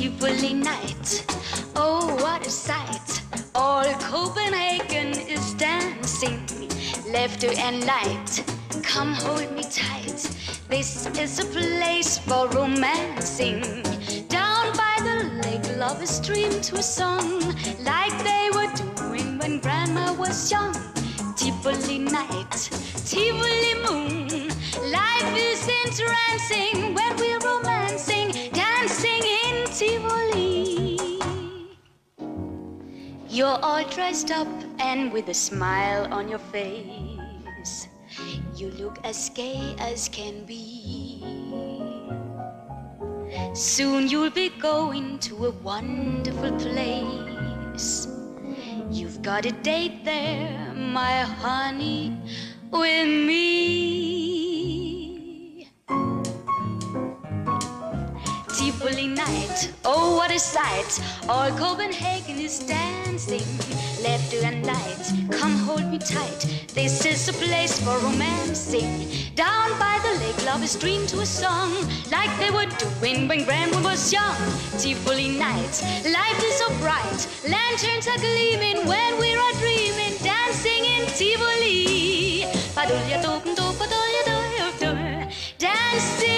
Tivoli night. Oh, what a sight! All Copenhagen is dancing, laughter and light. Come hold me tight. This is a place for romancing. Down by the lake, lovers dream to a song like they were doing when grandma was young. Tivoli night, Tivoli moon. Life is entrancing You're all dressed up and with a smile on your face. You look as gay as can be. Soon you'll be going to a wonderful place. You've got a date there, my honey, with me. Tivoli night, oh what a sight! All Copenhagen is dancing, laughter and light. Come hold me tight. This is a place for romancing. Down by the lake, lovers dream to a song like they were doing when grandma was young. Tivoli night, life is so bright. Lanterns are gleaming when we are dreaming, dancing in Tivoli. Dancing